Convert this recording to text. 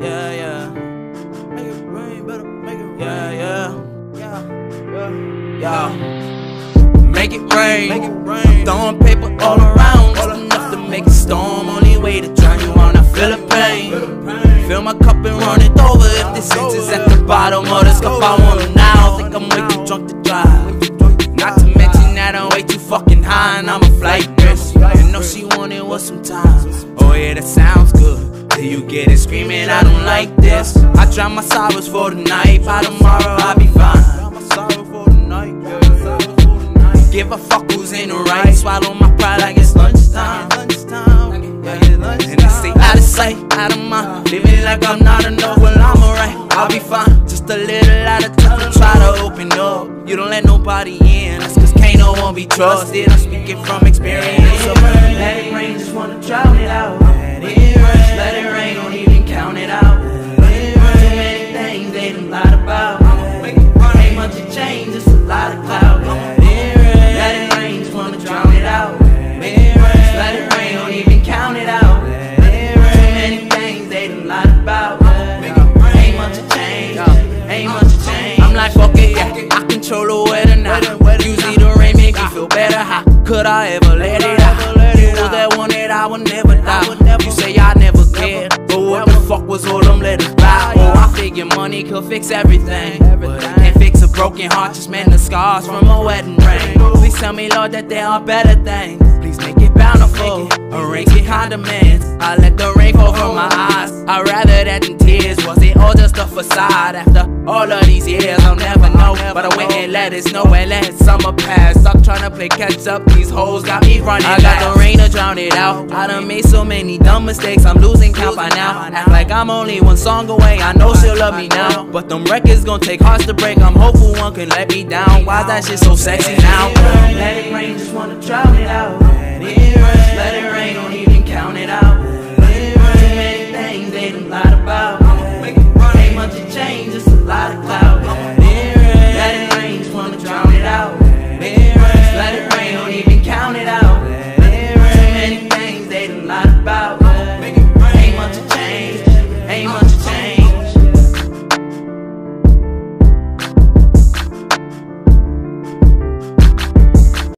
Yeah, yeah. Make it rain, better make it rain. Yeah, yeah. Yeah, yeah. Make it rain. Make it rain. Throwing paper all around. Just enough to make a storm. Only way to drown you on. I feel the pain. Fill my cup and run it over. If this sense is at the bottom of this cup, I want it now. Think I'm way Till you get it screaming, I don't like this. I drown my sorrows for the night. By tomorrow, I'll be fine. Give a fuck who's in the right. Swallow my pride like it's lunchtime. And they stay out of sight, out of mind. Living like I'm not enough, well, I'm alright. I'll be fine. Just a little out of touch to try to open up. You don't let nobody in. That's cause can't no one be trusted. I'm speaking from experience. So let it rain, better. How could I ever let it out? You was that one that I would never die. You say I never cared, but what the fuck was all them letters about? Oh, I figure money could fix everything, but can't fix a broken heart. Just mend the scars from a wedding ring. Please tell me, Lord, that there are better things. Please make it bountiful. Arrange it high demands. I let the rain fall from my eyes. I'd rather that than tears. Was it all just a facade? After all of these years, I'll never know. But I went and let it snow and let summer pass tryna play catch up. These hoes got me running. I got out. the rain to drown it out. I done made so many dumb mistakes. I'm losing count by now. Act like I'm only one song away. I know she'll love me now, but them records gon' take hearts to break. I'm hopeful one can let me down. Why that shit so sexy now? Let it rain, just wanna drown it out. Let it rain, don't even count it out. Let it rain, many things they done lied about. Make it run, ain't much of change, just a lot of clouds.